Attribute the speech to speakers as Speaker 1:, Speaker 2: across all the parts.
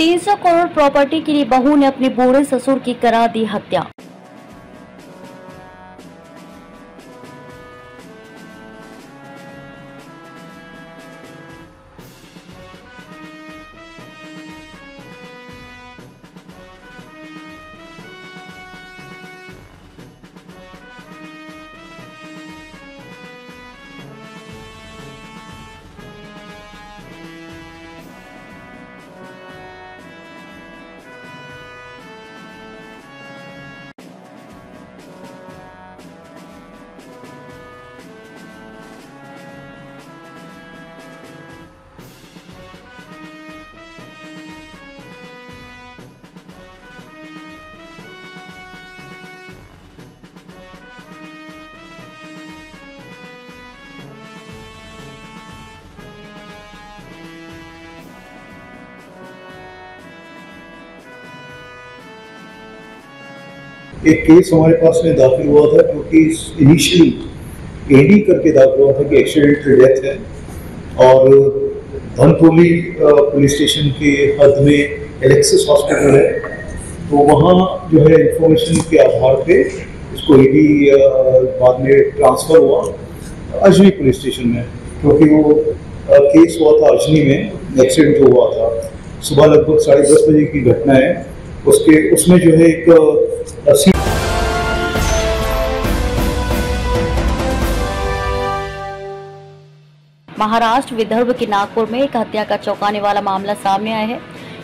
Speaker 1: 300 crore property के लिए बहू ने अपने बूढ़े ससुर की करा दी हत्या।
Speaker 2: एक केस हमारे पास में दाखिल हुआ था क्योंकि इनिशियली एडी करके दाखिल हुआ था कि एक्सीडेंट डेथ है। और धनतोली पुलिस स्टेशन के हद में एलेक्सिस हॉस्पिटल है। तो वहाँ जो है इंफॉर्मेशन के आधार पे उसको एडी बाद में ट्रांसफ़र हुआ अजनी पुलिस स्टेशन में। क्योंकि वो केस हुआ था अजनी में एक्सीडेंट हुआ था। सुबह लगभग साढ़े दस बजे की घटना है। उसके, उसमें जो है एक
Speaker 1: महाराष्ट्र विदर्भ के नागपुर में एक हत्या का चौंकाने वाला मामला सामने आया है।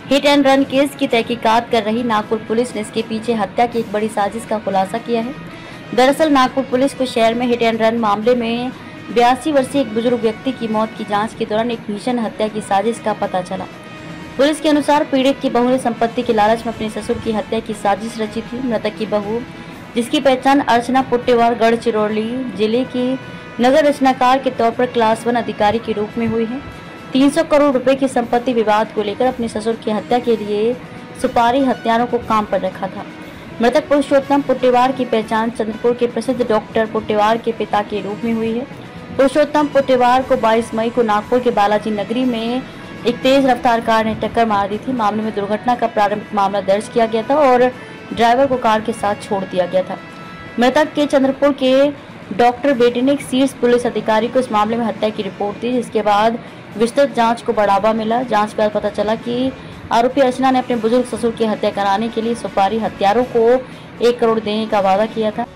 Speaker 1: हिट एंड रन केस की तहकीकात कर रही नागपुर पुलिस ने इसके पीछे हत्या की एक बड़ी साजिश का खुलासा किया है। दरअसल नागपुर पुलिस को शहर में हिट एंड रन मामले में बयासी वर्षीय एक बुज़ुर्ग व्यक्ति की मौत की जाँच के दौरान एक भीषण हत्या की साजिश का पता चला। पुलिस के अनुसार पीड़ित की बहू ने संपत्ति के लालच में अपने ससुर की हत्या की साजिश रची थी। मृतक की बहू, जिसकी पहचान अर्चना पुट्टेवार गढ़चिरौली ज़िले की नगर रचनाकार के तौर पर क्लास वन अधिकारी के रूप में हुई है। 300 करोड़ रुपए की संपत्ति विवाद को लेकर अपने ससुर की हत्या के लिए सुपारी हत्यारों को काम पर रखा था। मृतक पुरुषोत्तम पुट्टेवार की पहचान चंद्रपुर के प्रसिद्ध डॉक्टर पुट्टेवार के पिता के रूप में हुई है। पुरुषोत्तम पुट्टेवार को 22 मई को नागपुर के बालाजी नगरी में एक तेज रफ्तार कार ने टक्कर मार दी थी। मामले में दुर्घटना का प्रारंभिक मामला दर्ज किया गया था और ड्राइवर को कार के साथ छोड़ दिया गया था। मृतक के चंद्रपुर के डॉक्टर बेटे ने एक शीर्ष पुलिस अधिकारी को इस मामले में हत्या की रिपोर्ट दी, जिसके बाद विस्तृत जाँच को बढ़ावा मिला। जाँच के बाद पता चला कि आरोपी अर्चना ने अपने बुज़ुर्ग ससुर की हत्या कराने के लिए सुपारी हत्यारों को एक करोड़ देने का वादा किया था।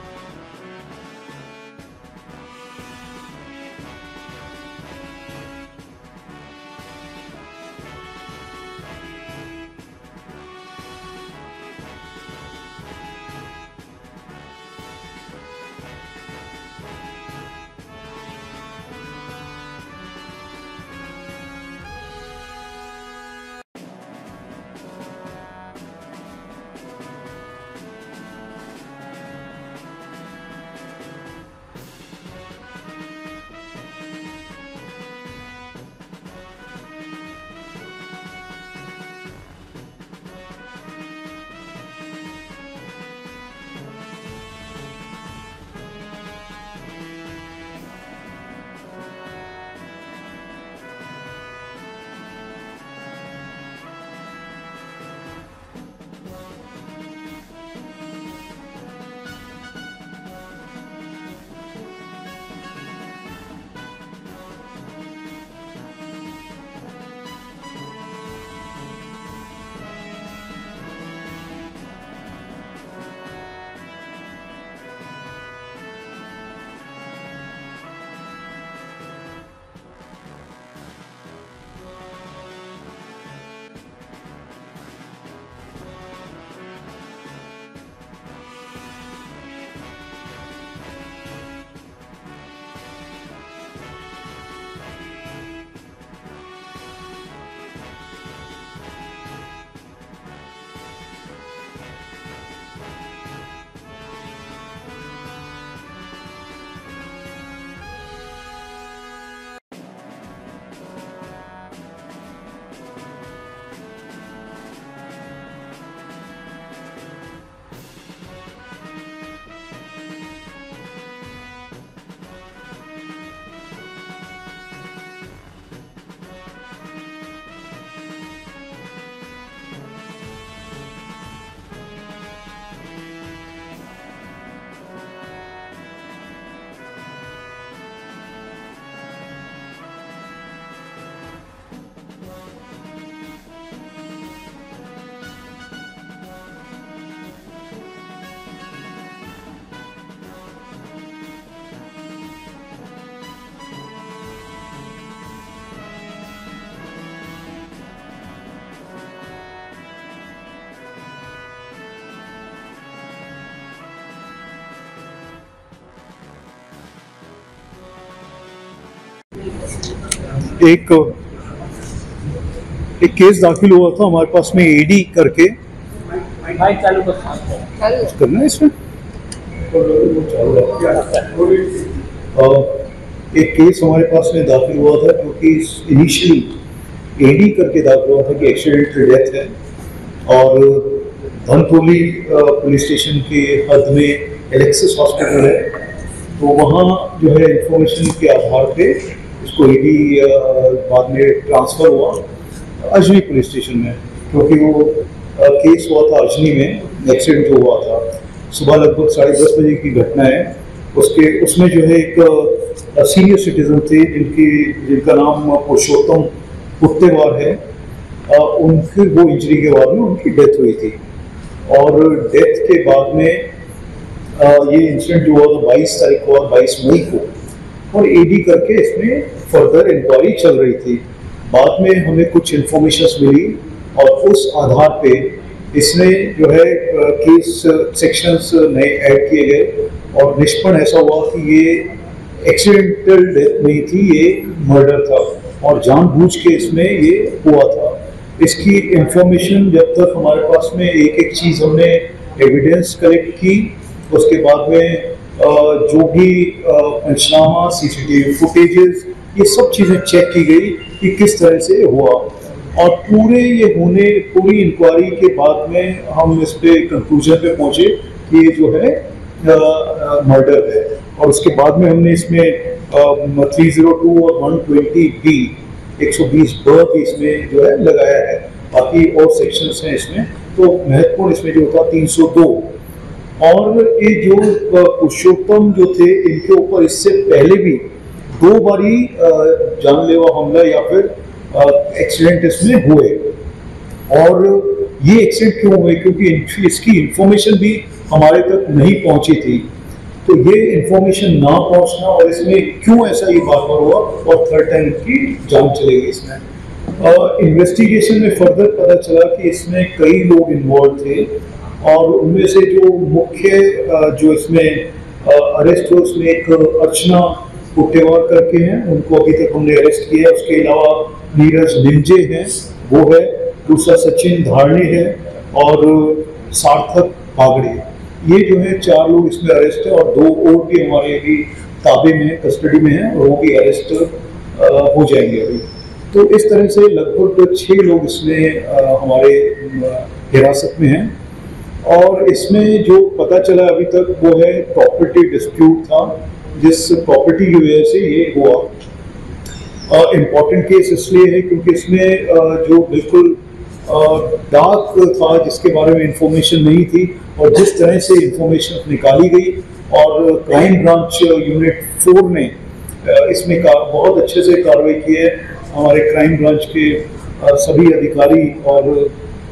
Speaker 2: एक एक केस दाखिल हुआ था हमारे पास में एडी करके। करना इसमें। एक केस हमारे पास में दाखिल हुआ था क्योंकि इनिशियली एडी करके दाखिल हुआ था कि एक्सीडेंटल डेथ है। और धनतोली अ, पुलिस स्टेशन के हद में एलेक्सिस हॉस्पिटल है। तो वहाँ जो है इंफॉर्मेशन के आधार पे इसको ईडी बाद में ट्रांसफ़र हुआ, अजनी पुलिस स्टेशन में, क्योंकि वो केस हुआ था अजनी में एक्सीडेंट जो हुआ था। सुबह लगभग साढ़े दस बजे की घटना है। उसके, उसमें जो है एक सीनियर सिटीजन थे, जिनकी, जिनका नाम पुरुषोत्तम गुप्तेवार है। उनकी वो इंजरी के बाद में उनकी डेथ हुई थी। और डेथ के बाद में ये इंसिडेंट जो हुआ था बाईस तारीख को और बाईस मई को और एडी करके इसमें फर्दर इंक्वायरी चल रही थी। बाद में हमें कुछ इंफॉर्मेशन मिली और उस आधार पे इसमें जो है केस सेक्शंस नए ऐड किए गए और निष्पन्न ऐसा हुआ कि ये एक्सीडेंटल डेथ नहीं थी, ये मर्डर था और जानबूझ के इसमें ये हुआ था। इसकी इंफॉर्मेशन जब तक हमारे पास में एक एक चीज़ हमने एविडेंस कलेक्ट की, उसके बाद में जो भी पंचनामा सीसीटीवी फुटेजेस ये सब चीज़ें चेक की गई कि किस तरह से हुआ। और पूरे ये होने, पूरी इंक्वायरी के बाद में हम इस पर कंक्लूजन पे पहुँचे कि ये जो है मर्डर है। और उसके बाद में हमने इसमें थ्री ज़ीरो टू और वन ट्वेंटी बी एक सौ बीस ब भी इसमें जो है लगाया है। बाकी और सेक्शंस हैं इसमें। तो महत्वपूर्ण इसमें जो था, तीन सौ दो। और ये जो पुरुषोत्तम जो थे, इनके ऊपर इससे पहले भी दो बारी जानलेवा हमला या फिर एक्सीडेंट इसमें हुए। और ये एक्सीडेंट क्यों हुए? क्योंकि इसकी इंफॉर्मेशन भी हमारे तक नहीं पहुँची थी। तो ये इंफॉर्मेशन ना पहुँचना और इसमें क्यों ऐसा ये बार बार हुआ और थर्ड टाइम की जाँच चलेगी इसमें। इन्वेस्टिगेशन में फर्दर पता चला कि इसमें कई लोग इन्वॉल्व थे। और उनमें से जो मुख्य जो इसमें अरेस्ट हुए, उसमें एक अर्चना पुट्टेवार करके हैं, उनको अभी तक हमने अरेस्ट किया है। उसके अलावा नीरज निंजे हैं, वो है, दूसरा सचिन धारणे है और सार्थक बागड़े ये जो है, चार लोग इसमें अरेस्ट है और दो और भी हमारे अभी ताबे में कस्टडी में है, और वो भी अरेस्ट हो जाएँगे अभी। तो इस तरह से लगभग छः लोग इसमें हमारे हिरासत में हैं। और इसमें जो पता चला अभी तक वो है प्रॉपर्टी डिस्प्यूट था, जिस प्रॉपर्टी की वजह से ये हुआ। इंपॉर्टेंट केस इसलिए है क्योंकि इसमें जो बिल्कुल डार्क था, जिसके बारे में इंफॉर्मेशन नहीं थी और जिस तरह से इंफॉर्मेशन निकाली गई और क्राइम ब्रांच यूनिट फोर ने इसमें का, बहुत अच्छे से कार्रवाई की है। हमारे क्राइम ब्रांच के सभी अधिकारी और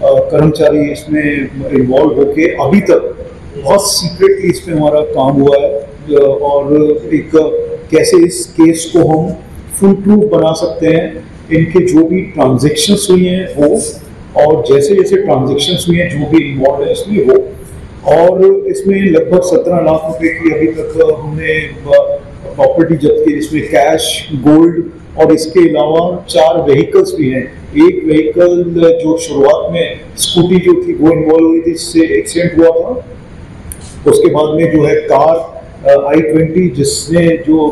Speaker 2: कर्मचारी इसमें इन्वॉल्व होके अभी तक बहुत सीक्रेटली इसमें हमारा काम हुआ है। और एक कैसे इस केस को हम फुल प्रूफ बना सकते हैं, इनके जो भी ट्रांजेक्शन्स हुई हैं, वो, और जैसे जैसे ट्रांजेक्शन्स हुई हैं, जो भी इन्वॉल्व है इसमें, वो। और इसमें लगभग सत्रह लाख रुपए की अभी तक हमने प्रॉपर्टी जब्त की, जिसमें कैश गोल्ड और इसके अलावा चार व्हीकल्स भी हैं। एक व्हीकल जो शुरुआत में स्कूटी जो थी, वो इन्वॉल्व हुई थी, जिससे एक्सीडेंट हुआ था। उसके बाद में जो है कार आई ट्वेंटी जिसने जो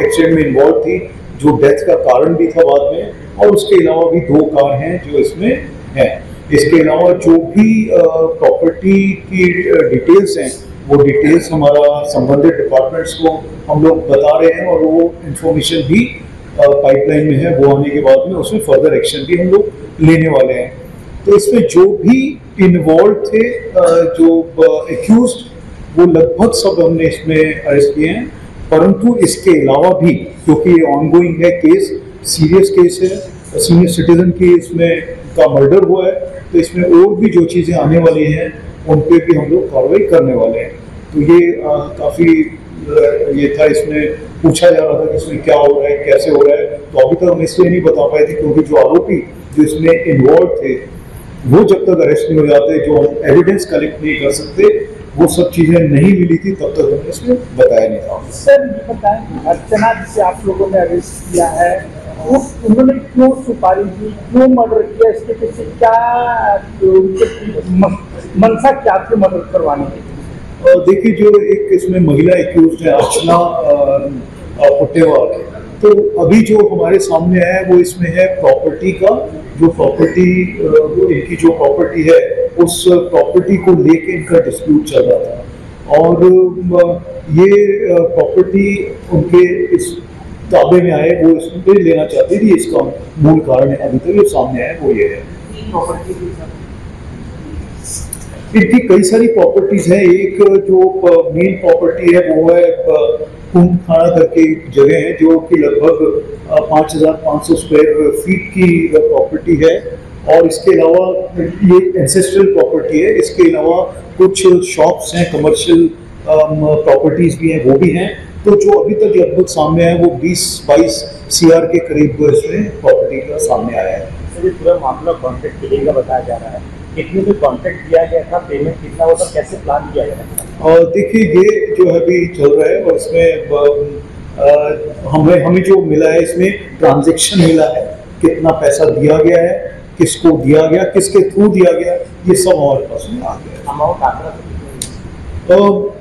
Speaker 2: एक्सीडेंट में इन्वॉल्व थी, जो डेथ का कारण भी था बाद में, और उसके अलावा भी दो कार हैं जो इसमें हैं। इसके अलावा जो भी प्रॉपर्टी की डिटेल्स हैं वो डिटेल्स हमारा संबंधित डिपार्टमेंट्स को हम लोग बता रहे हैं और वो इंफॉर्मेशन भी पाइपलाइन में है, वो आने के बाद में उसमें फर्दर एक्शन भी हम लोग लेने वाले हैं। तो इसमें जो भी इन्वॉल्व थे जो एक्यूज वो लगभग सब हमने इसमें अरेस्ट किए हैं। परंतु इसके अलावा भी, क्योंकि ये ऑनगोइंग है केस सीरियस केस है सीनियर सिटीजन की इसमें का मर्डर हुआ है तो इसमें और भी जो चीज़ें आने वाली हैं उन पर भी हम लोग कार्रवाई करने वाले हैं। तो ये काफ़ी ये था, इसमें पूछा जा रहा था कि इसमें क्या हो रहा है, कैसे हो रहा है। तो अभी तक हम इसलिए नहीं बता पाए थे, क्योंकि जो आरोपी जो इसमें इन्वॉल्व थे, वो जब तक अरेस्ट नहीं हो जाते, जो हम एविडेंस कलेक्ट नहीं कर सकते, वो सब चीज़ें नहीं मिली थी, तब तक हमने इसमें बताया नहीं था।
Speaker 3: सर बताएँ, अर्चना जिसे आप लोगों ने अरेस्ट किया है उन्होंने क्यों सुपारी दी? क्यों मर्डर किया? इसके पीछे क्या मनसा क्या थी मर्डर करवाने की
Speaker 2: देखिए, जो एक इसमें महिला एक्यूज है, अर्चना तो अभी जो हमारे सामने है, वो इसमें है प्रॉपर्टी का, जो प्रॉपर्टी इनकी जो प्रॉपर्टी है, उस प्रॉपर्टी को लेके इनका डिस्प्यूट चल रहा था। और ये प्रॉपर्टी उनके इस ताबे में आए, वो इसमें लेना चाहती थी, इसका मूल कारण अभी तक जो सामने आया वो ये है। इनकी कई सारी प्रॉपर्टीज़ हैं, एक जो मेन प्रॉपर्टी है, वो है कुंभ खाना करके जगह है, जो कि लगभग पाँच हज़ार पाँच सौ स्क्वायर फीट की प्रॉपर्टी है। और इसके अलावा, ये एंसेस्ट्रल प्रॉपर्टी है, इसके अलावा कुछ शॉप्स हैं कमर्शियल प्रॉपर्टीज़ भी हैं, वो भी हैं। तो जो अभी तक लगभग सामने आया वो 20-22 सीआर के करीब इसमें प्रॉपर्टी का सामने आया है।
Speaker 4: पूरा मामला कॉन्ट्रैक्ट का बताया जा रहा है। कितने में कॉन्ट्रैक्ट दिया गया था? पेमेंट कितना कैसे प्लान किया गया
Speaker 2: और देखिए ये जो है अभी चल रहा है और इसमें हमें हमें जो मिला है इसमें ट्रांजैक्शन मिला है। कितना पैसा दिया गया है किसको दिया गया किसके थ्रू दिया गया ये सब हमारे पास में आ गया
Speaker 4: अमाउंट आंकड़ा तो?
Speaker 2: तो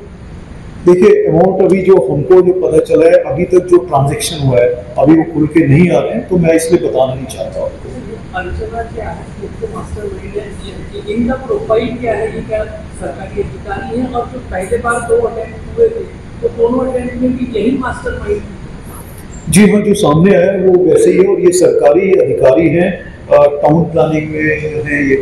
Speaker 2: देखिए अमाउंट अभी जो हमको जो पता चला है अभी तक जो ट्रांजैक्शन हुआ है अभी वो खुल के नहीं आ रहे हैं तो मैं इसलिए बताना नहीं चाहता आपको
Speaker 5: है मुख्य मास्टर माइंड है ये- इनका प्रोफ़ाइल क्या है? ये क्या सरकारी अधिकारी है और जो पहले बार दो अटेम्प्ट हुए थे तो
Speaker 2: जी हाँ जो सामने आया वो वैसे ही है और ये सरकारी अधिकारी हैं। टाउन प्लानिंग में ये